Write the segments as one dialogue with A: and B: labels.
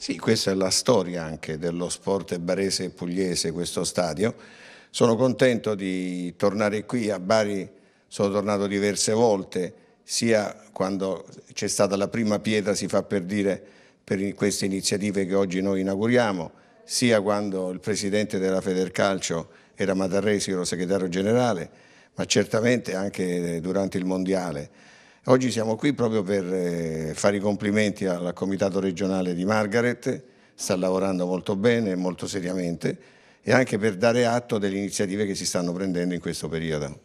A: Sì, questa è la storia anche dello sport barese e pugliese, questo stadio. Sono contento di tornare qui a Bari, sono tornato diverse volte, sia quando c'è stata la prima pietra, si fa per dire, per queste iniziative che oggi noi inauguriamo, sia quando il presidente della Federcalcio era Matarresi, ero segretario generale, ma certamente anche durante il Mondiale. Oggi siamo qui proprio per eh, fare i complimenti al comitato regionale di Margaret, sta lavorando molto bene, molto seriamente e anche per dare atto delle iniziative che si stanno prendendo in questo periodo.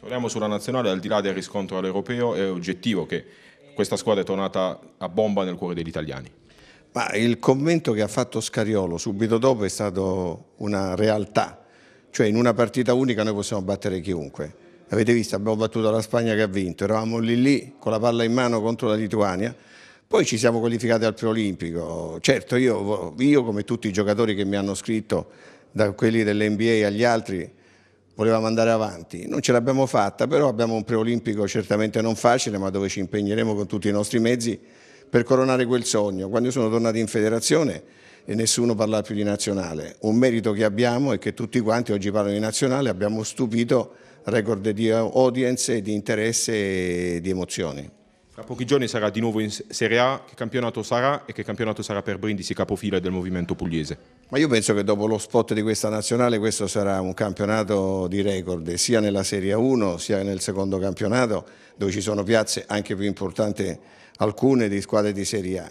B: Torniamo sulla nazionale, al di là del riscontro all'europeo, è oggettivo che questa squadra è tornata a bomba nel cuore degli italiani.
A: Ma il commento che ha fatto Scariolo subito dopo è stato una realtà, cioè in una partita unica noi possiamo battere chiunque avete visto abbiamo battuto la Spagna che ha vinto, eravamo lì lì con la palla in mano contro la Lituania, poi ci siamo qualificati al preolimpico, certo io, io come tutti i giocatori che mi hanno scritto, da quelli dell'NBA agli altri, volevamo andare avanti, non ce l'abbiamo fatta, però abbiamo un preolimpico certamente non facile, ma dove ci impegneremo con tutti i nostri mezzi per coronare quel sogno. Quando sono tornato in federazione e nessuno parla più di nazionale, un merito che abbiamo è che tutti quanti oggi parlano di nazionale, abbiamo stupito record di audience, di interesse e di emozioni.
B: Fra pochi giorni sarà di nuovo in Serie A, che campionato sarà e che campionato sarà per Brindisi capofila del movimento pugliese?
A: Ma io penso che dopo lo spot di questa nazionale questo sarà un campionato di record sia nella Serie 1 sia nel secondo campionato dove ci sono piazze anche più importanti alcune di squadre di Serie A.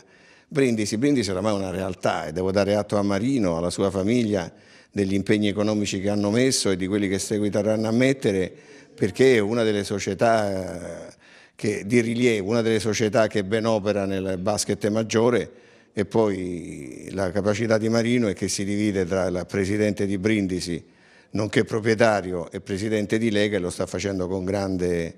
A: Brindisi, Brindisi oramai è una realtà e devo dare atto a Marino, alla sua famiglia degli impegni economici che hanno messo e di quelli che seguiteranno a mettere perché è una delle società eh, che, di rilievo, una delle società che ben opera nel basket maggiore e poi la capacità di Marino è che si divide tra il presidente di Brindisi, nonché proprietario e presidente di Lega e lo sta facendo con grande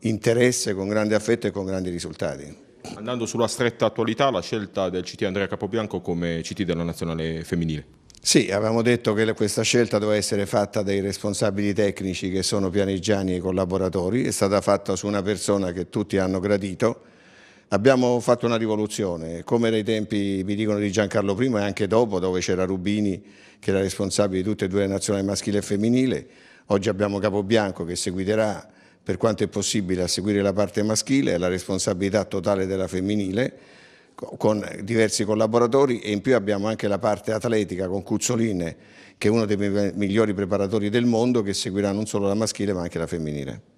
A: interesse, con grande affetto e con grandi risultati.
B: Andando sulla stretta attualità, la scelta del CT Andrea Capobianco come CT della nazionale femminile.
A: Sì, avevamo detto che questa scelta doveva essere fatta dai responsabili tecnici che sono pianigiani e collaboratori, è stata fatta su una persona che tutti hanno gradito. Abbiamo fatto una rivoluzione, come nei tempi, mi dicono, di Giancarlo I e anche dopo, dove c'era Rubini che era responsabile di tutte e due le nazionali maschile e femminile. Oggi abbiamo Capobianco che seguiterà per quanto è possibile a seguire la parte maschile e la responsabilità totale della femminile con diversi collaboratori e in più abbiamo anche la parte atletica con Cuzzoline che è uno dei migliori preparatori del mondo che seguirà non solo la maschile ma anche la femminile.